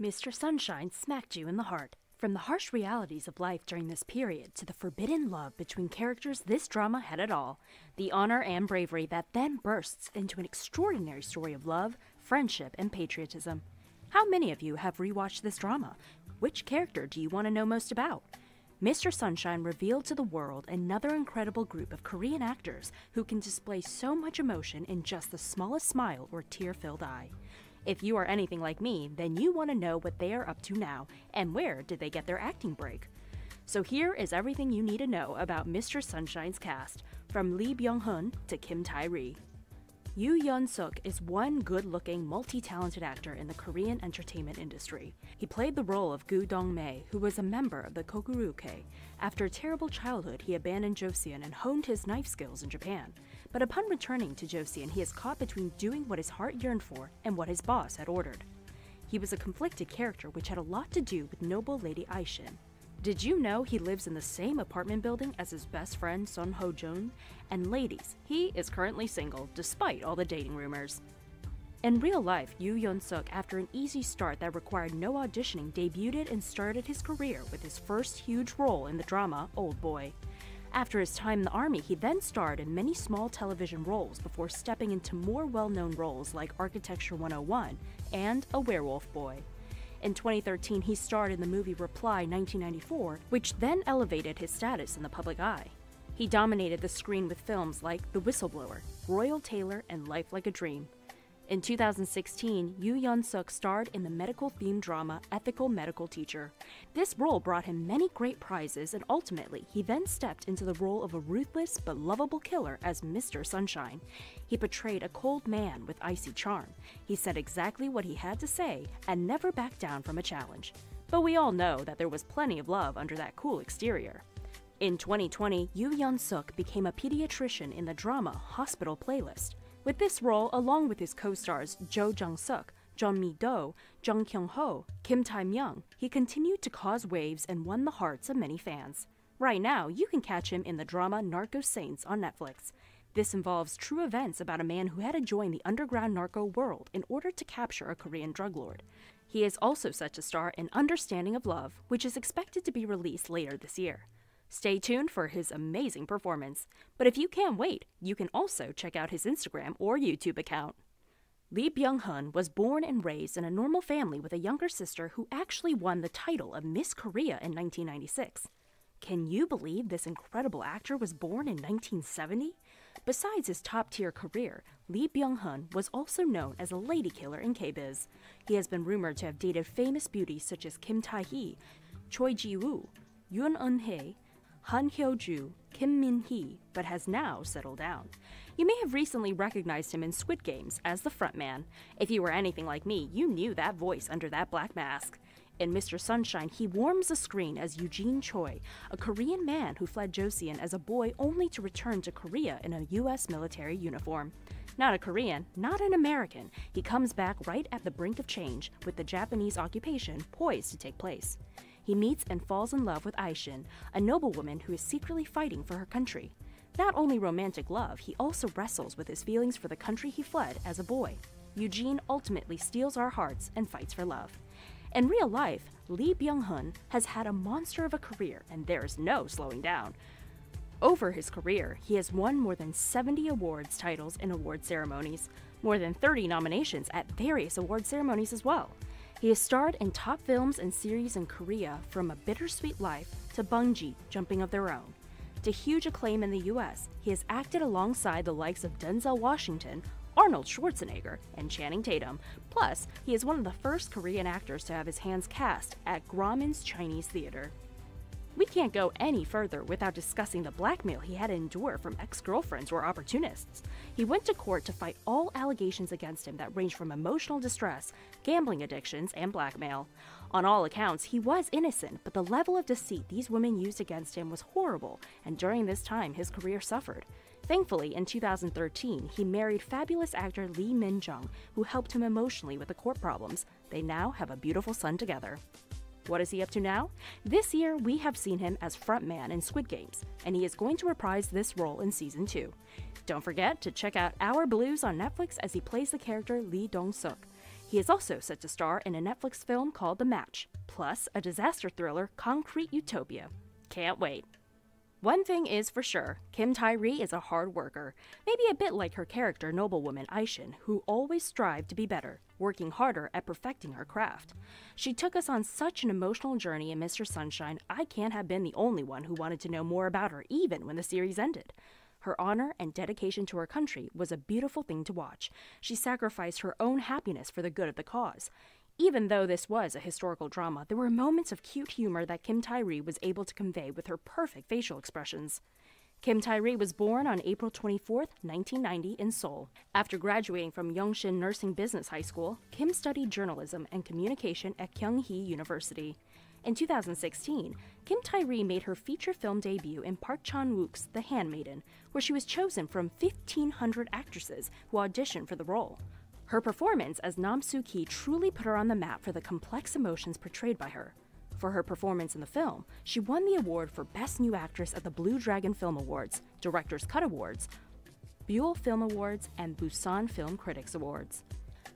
Mr. Sunshine smacked you in the heart. From the harsh realities of life during this period to the forbidden love between characters, this drama had it all. The honor and bravery that then bursts into an extraordinary story of love, friendship, and patriotism. How many of you have rewatched this drama? Which character do you want to know most about? Mr. Sunshine revealed to the world another incredible group of Korean actors who can display so much emotion in just the smallest smile or tear filled eye. If you are anything like me, then you want to know what they are up to now and where did they get their acting break. So here is everything you need to know about Mr. Sunshine's cast, from Lee Byung-hun to Kim Tae-ri. Yoo Yeon-seok is one good-looking, multi-talented actor in the Korean entertainment industry. He played the role of Gu Dong-mei, who was a member of the Kokuryukai. After a terrible childhood, he abandoned Joseon and honed his knife skills in Japan. But upon returning to Joseon, he is caught between doing what his heart yearned for and what his boss had ordered. He was a conflicted character which had a lot to do with noble Lady Aishin. Did you know he lives in the same apartment building as his best friend Son Ho Jun? And ladies, he is currently single despite all the dating rumors. In real life, Yoo Yeon Seok, after an easy start that required no auditioning, debuted and started his career with his first huge role in the drama Old Boy. After his time in the army, he then starred in many small television roles before stepping into more well known roles like Architecture 101 and A Werewolf Boy. In 2013, he starred in the movie Reply 1994, which then elevated his status in the public eye. He dominated the screen with films like The Whistleblower, Royal Tailor, and Life Like a Dream. In 2016, Yoo Yeon Seok starred in the medical themed drama Ethical Medical Teacher. This role brought him many great prizes, and ultimately, he then stepped into the role of a ruthless but lovable killer as Mr. Sunshine. He portrayed a cold man with icy charm. He said exactly what he had to say and never backed down from a challenge. But we all know that there was plenty of love under that cool exterior. In 2020, Yoo Yeon Seok became a pediatrician in the drama Hospital Playlist. With this role, along with his co-stars Jo Jung-suk, Jeon Mi-do, Jung Kyung-ho, Kim Dae-myung, he continued to cause waves and won the hearts of many fans. Right now, you can catch him in the drama Narco Saints on Netflix. This involves true events about a man who had to join the underground narco world in order to capture a Korean drug lord. He is also set to star in Understanding of Love, which is expected to be released later this year. Stay tuned for his amazing performance. But if you can't wait, you can also check out his Instagram or YouTube account. Lee Byung-hun was born and raised in a normal family with a younger sister who actually won the title of Miss Korea in 1996. Can you believe this incredible actor was born in 1970? Besides his top tier career, Lee Byung hun was also known as a lady killer in K Biz. He has been rumored to have dated famous beauties such as Kim Tae hee, Choi Ji Woo, Yoon Eun hye, Han Hyo-ju, Kim Min-hee, but has now settled down. You may have recently recognized him in Squid Games as the frontman. If you were anything like me, you knew that voice under that black mask. In Mr. Sunshine, he warms the screen as Eugene Choi, a Korean man who fled Joseon as a boy only to return to Korea in a US military uniform. Not a Korean, not an American, he comes back right at the brink of change, with the Japanese occupation poised to take place he meets and falls in love with Aishin, a noblewoman who is secretly fighting for her country. Not only romantic love, he also wrestles with his feelings for the country he fled as a boy. Eugene ultimately steals our hearts and fights for love. In real life, Lee Byung-hun has had a monster of a career and there is no slowing down. Over his career, he has won more than 70 awards titles in award ceremonies, more than 30 nominations at various award ceremonies as well. He has starred in top films and series in Korea from A Bittersweet Life to Bungee Jumping of Their Own. To huge acclaim in the US, he has acted alongside the likes of Denzel Washington, Arnold Schwarzenegger, and Channing Tatum. Plus, he is one of the first Korean actors to have his hands cast at Grauman's Chinese Theater. We can't go any further without discussing the blackmail he had to endure from ex girlfriends or opportunists. He went to court to fight all allegations against him that range from emotional distress, gambling addictions, and blackmail. On all accounts, he was innocent, but the level of deceit these women used against him was horrible, and during this time, his career suffered. Thankfully, in 2013, he married fabulous actor Lee Min Jung, who helped him emotionally with the court problems. They now have a beautiful son together. What is he up to now? This year, we have seen him as frontman in Squid Games, and he is going to reprise this role in season 2. Don't forget to check out Our Blues on Netflix as he plays the character Lee Dong Suk. He He is also set to star in a Netflix film called The Match, plus a disaster thriller, Concrete Utopia. Can't wait. One thing is for sure, Kim Tae-ri is a hard worker, maybe a bit like her character noblewoman Aishin, who always strived to be better, working harder at perfecting her craft. She took us on such an emotional journey in Mr. Sunshine, I can't have been the only one who wanted to know more about her even when the series ended. Her honor and dedication to her country was a beautiful thing to watch. She sacrificed her own happiness for the good of the cause. Even though this was a historical drama, there were moments of cute humor that Kim Tae-ri was able to convey with her perfect facial expressions. Kim Tae-ri was born on April 24, 1990 in Seoul. After graduating from Youngshin Nursing Business High School, Kim studied journalism and communication at Kyung-hee University. In 2016, Kim Tae-ri made her feature film debut in Park Chan-wook's The Handmaiden, where she was chosen from 1,500 actresses who auditioned for the role. Her performance as Nam Sook-hee truly put her on the map for the complex emotions portrayed by her. For her performance in the film, she won the award for Best New Actress at the Blue Dragon Film Awards, Director's Cut Awards, Buil Film Awards, and Busan Film Critics Awards.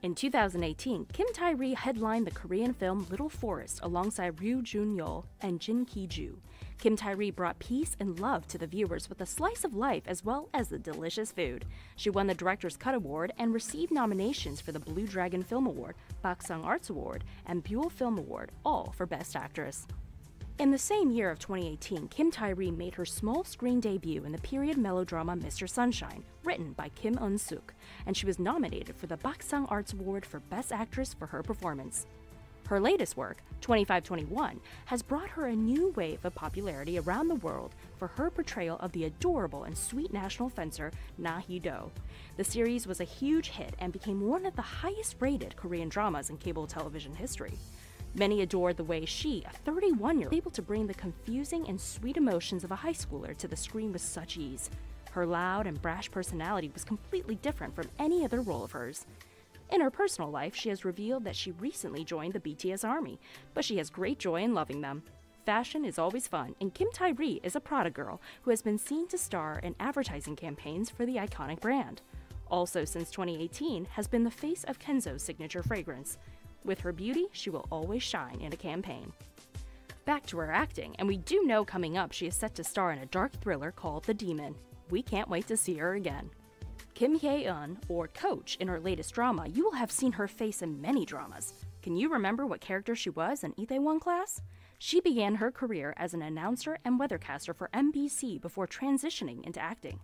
In 2018, Kim Tae-ri headlined the Korean film Little Forest alongside Ryu Jun-yeol and Jin Ki-joo. Kim Tae-ri brought peace and love to the viewers with a slice of life as well as the delicious food. She won the Director's Cut Award and received nominations for the Blue Dragon Film Award, Baeksang Arts Award, and Buil Film Award, all for Best Actress. In the same year of 2018, Kim Tae-ri made her small screen debut in the period melodrama Mr. Sunshine, written by Kim Eun-suk, and she was nominated for the Baeksang Arts Award for Best Actress for her performance. Her latest work, 2521, has brought her a new wave of popularity around the world for her portrayal of the adorable and sweet national fencer Na Hee-do. The series was a huge hit and became one of the highest rated Korean dramas in cable television history. Many adored the way she, a 31 year old, able to bring the confusing and sweet emotions of a high schooler to the screen with such ease. Her loud and brash personality was completely different from any other role of hers. In her personal life, she has revealed that she recently joined the BTS army, but she has great joy in loving them. Fashion is always fun, and Kim Tae-ri is a Prada girl who has been seen to star in advertising campaigns for the iconic brand. Also, since 2018, has been the face of Kenzo's signature fragrance. With her beauty, she will always shine in a campaign. Back to her acting, and we do know coming up she is set to star in a dark thriller called The Demon. We can't wait to see her again. Kim Hye-eun, or Coach, in her latest drama, you will have seen her face in many dramas. Can you remember what character she was in Itaewon Class? She began her career as an announcer and weathercaster for MBC before transitioning into acting.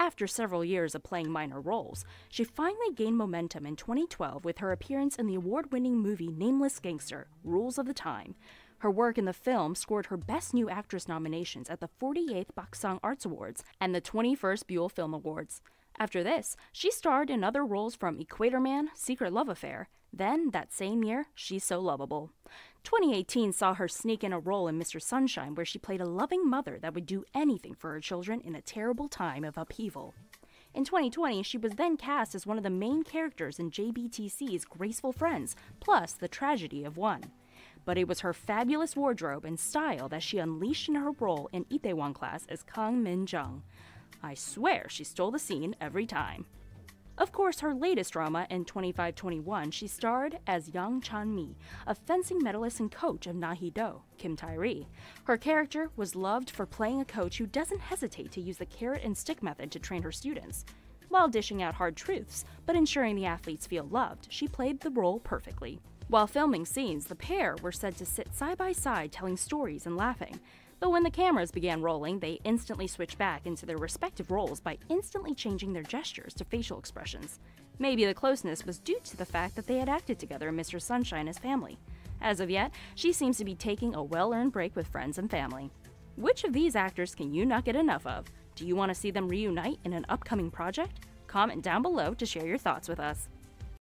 After several years of playing minor roles, she finally gained momentum in 2012 with her appearance in the award winning movie Nameless Gangster Rules of the Time. Her work in the film scored her Best New Actress nominations at the 48th Baeksang Arts Awards and the 21st Buil Film Awards. After this, she starred in other roles from Equator Man, Secret Love Affair. Then, that same year, She's So Lovable. 2018 saw her sneak in a role in Mr. Sunshine where she played a loving mother that would do anything for her children in a terrible time of upheaval. In 2020, she was then cast as one of the main characters in JTBC's Graceful Friends, plus The Tragedy of One. But it was her fabulous wardrobe and style that she unleashed in her role in Itaewon Class as Kang Min Jung. I swear she stole the scene every time. Of course, her latest drama in 2521, she starred as Yang Chan-mi, a fencing medalist and coach of Na Hee-do, Kim Tae-ri. Her character was loved for playing a coach who doesn't hesitate to use the carrot and stick method to train her students. While dishing out hard truths, but ensuring the athletes feel loved, she played the role perfectly. While filming scenes, the pair were said to sit side by side telling stories and laughing. But when the cameras began rolling, they instantly switched back into their respective roles by instantly changing their gestures to facial expressions. Maybe the closeness was due to the fact that they had acted together in Mr. Sunshine as family. As of yet, she seems to be taking a well earned break with friends and family. Which of these actors can you not get enough of? Do you want to see them reunite in an upcoming project? Comment down below to share your thoughts with us.